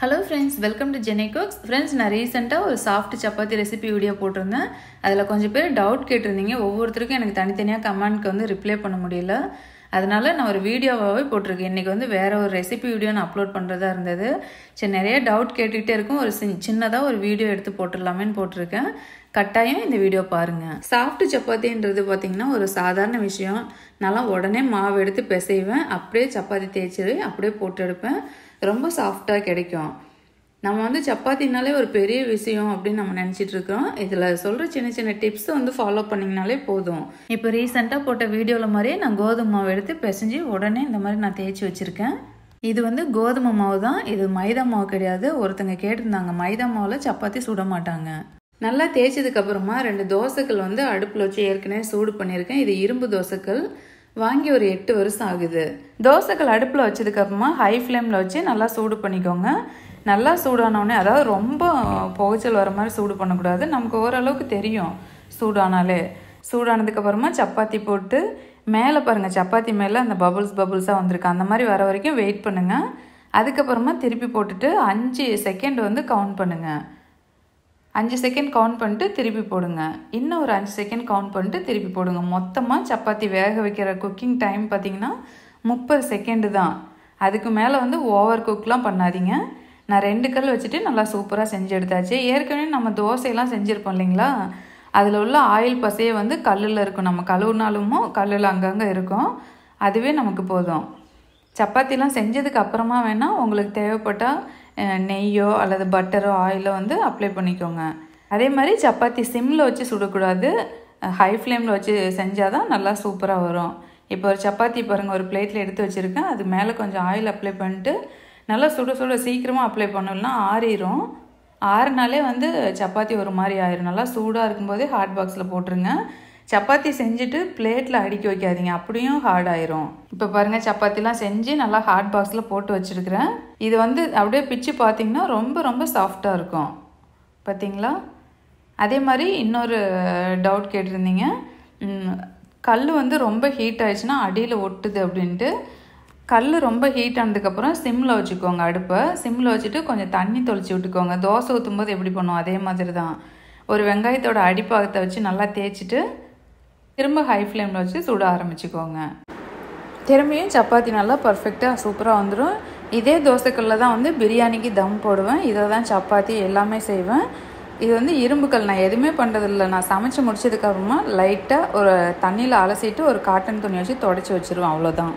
Hello friends welcome to Jeni cooks friends நான் ரீசெண்டாக ஒரு சாஃப்ட் சப்பாத்தி ரெசிபி வீடியோ போட்டிருந்தேன். அதில் கொஞ்சம் பேர் டவுட் கேட்டிருந்தீங்க. ஒவ்வொருத்தருக்கும் எனக்கு தனித்தனியாக கமெண்ட்க்கு வந்து ரிப்ளை பண்ண முடியல. அதனால நான் ஒரு வீடியோவாகவே போட்டிருக்கேன். இன்றைக்கி வந்து வேறு ஒரு ரெசிபி வீடியோ நான் அப்லோட் பண்ணுறதா இருந்தது. சரி நிறைய டவுட் கேட்டுக்கிட்டே இருக்கும். ஒரு சின் சின்னதாக ஒரு வீடியோ எடுத்து போட்டுடலாமேன்னு போட்டிருக்கேன். கட்டாயம் இந்த வீடியோ பாருங்கள் சாஃப்ட் சப்பாத்தின்றது பார்த்திங்கன்னா ஒரு சாதாரண விஷயம். நல்லா உடனே மாவு எடுத்து பிசைவேன். அப்படியே சப்பாத்தி தேய்ச்சி அப்படியே போட்டு எடுப்பேன். ரொம்ப சாஃப்டாக கிடைக்கும். நம்ம வந்து சப்பாத்தினாலே ஒரு பெரிய விஷயம் அப்படின்னு நம்ம நினச்சிட்டு இருக்கோம். இதில் சொல்கிற சின்ன சின்ன டிப்ஸ் வந்து ஃபாலோ பண்ணிங்கனாலே போதும். இப்போ ரீசெண்டாக போட்ட வீடியோவில் மாதிரியே நான் கோதுமை மாவு எடுத்து பிசைஞ்சு உடனே இந்த மாதிரி நான் தேய்ச்சி வச்சுருக்கேன். இது வந்து கோதுமை மாவு தான். இது மைதா மாவு கிடையாது. ஒருத்தங்க கேட்டிருந்தாங்க மைதா மாவில் சப்பாத்தி சுட மாட்டாங்க. நல்லா தேய்ச்சதுக்கப்புறமா ரெண்டு தோசைகள் வந்து அடுப்பில் வச்சு ஏற்கனவே சூடு பண்ணியிருக்கேன். இது இரும்பு தோசைகள். வாங்கி ஒரு எட்டு வருஷம் ஆகுது. தோசைகள் அடுப்பில் வச்சதுக்கப்புறமா ஹை ஃப்ளேமில் வச்சு நல்லா சூடு பண்ணிக்கோங்க. நல்லா சூடானோடனே அதாவது ரொம்ப புகைச்சல் வர மாதிரி சூடு பண்ணக்கூடாது. நமக்கு ஓரளவுக்கு தெரியும் சூடானாலே. சூடானதுக்கப்புறமா சப்பாத்தி போட்டு மேலே பாருங்கள் சப்பாத்தி மேலே அந்த பபுள்ஸ் பபுள்ஸாக வந்திருக்கு. அந்த மாதிரி வர வரைக்கும் வெயிட் பண்ணுங்கள் அதுக்கப்புறமா திருப்பி போட்டுட்டு அஞ்சு செகண்ட் வந்து கவுண்ட் பண்ணுங்கள் அஞ்சு செகண்ட் கவுண்ட் பண்ணிட்டு திருப்பி போடுங்க. இன்னும் ஒரு அஞ்சு செகண்ட் கவுண்ட் பண்ணிட்டு திருப்பி போடுங்க. மொத்தமாக சப்பாத்தி வேக வைக்கிற குக்கிங் டைம் பார்த்திங்கன்னா முப்பது செகண்டு தான். அதுக்கு மேலே வந்து ஓவர் குக்லாம் பண்ணாதீங்க. நான் ரெண்டு கல் வச்சுட்டு நல்லா சூப்பராக செஞ்சு எடுத்தாச்சு. ஏற்கனவே நம்ம தோசையெல்லாம் செஞ்சுருப்போம் இல்லைங்களா? அதில் உள்ள ஆயில் பசையே வந்து கல்லில் இருக்கும். நம்ம கழுவுனாலுமோ கல்லில் அங்கங்கே இருக்கும். அதுவே நமக்கு போதும். சப்பாத்திலாம் செஞ்சதுக்கு அப்புறமா வேணால் உங்களுக்கு தேவைப்பட்டால் நெய்யோ அல்லது பட்டரோ ஆயிலோ வந்து அப்ளை பண்ணிக்கோங்க. அதே மாதிரி சப்பாத்தி சிம்மில் வச்சு சுடக்கூடாது. ஹை ஃப்ளேமில் வச்சு செஞ்சால் தான் நல்லா சூப்பராக வரும். இப்போ ஒரு சப்பாத்தி பாருங்கள் ஒரு பிளேட்டில் எடுத்து வச்சுருக்கேன். அது மேலே கொஞ்சம் ஆயில் அப்ளை பண்ணிட்டு நல்லா சுட சுட சீக்கிரமாக அப்ளை பண்ணலன்னா ஆறிடும் ஆறுனாலே வந்து சப்பாத்தி ஒரு மாதிரி ஆயிரும். நல்லா சூடாக இருக்கும்போதே ஹாட் பாக்ஸில் போட்டுருங்க. சப்பாத்தி செஞ்சுட்டு பிளேட்டில் அடுக்கி வைக்காதீங்க. அப்படியும் ஹார்ட் ஆயிரும். இப்போ பாருங்கள் சப்பாத்திலாம் செஞ்சு நல்லா ஹாட் பாக்ஸில் போட்டு வச்சுருக்கிறேன். இது வந்து அப்படியே பிச்சு பார்த்தீங்கன்னா ரொம்ப ரொம்ப சாஃப்டாக இருக்கும். பார்த்தீங்களா அதே மாதிரி இன்னொரு டவுட் கேட்டிருந்தீங்க. கல் வந்து ரொம்ப ஹீட் ஆயிடுச்சுன்னா அடியில் ஒட்டுது அப்படின்ட்டு. கல் ரொம்ப ஹீட் ஆனதுக்கப்புறம் சிம்மில் வச்சுக்கோங்க அடுப்பை. சிம்மில் வச்சுட்டு கொஞ்சம் தண்ணி தொளிச்சு விட்டுக்கோங்க. தோசை ஊற்றும் போது எப்படி பண்ணுவோம்? அதே மாதிரி தான் ஒரு வெங்காயத்தோட அடிப்பாகத்தை வச்சு நல்லா தேய்ச்சிட்டு திரும்ப ஹை ஃப்ளேமில் வச்சு சுட ஆரம்பிச்சுக்கோங்க. திரும்பியும் சப்பாத்தி நல்லா பர்ஃபெக்டாக சூப்பராக வந்துடும் இதே தோசைக்கல்லில் தான் வந்து பிரியாணிக்கு தம் போடுவேன். இதை தான் சப்பாத்தி எல்லாமே செய்வேன். இது வந்து இரும்புக்கல். நான் எதுவுமே பண்ணுறதில்ல நான் சமைச்சு முடிச்சதுக்கப்புறமா லைட்டாக ஒரு தண்ணியில் அலசிட்டு ஒரு காட்டன் துணி வச்சு தொடச்சி வச்சுருவேன். அவ்வளோதான்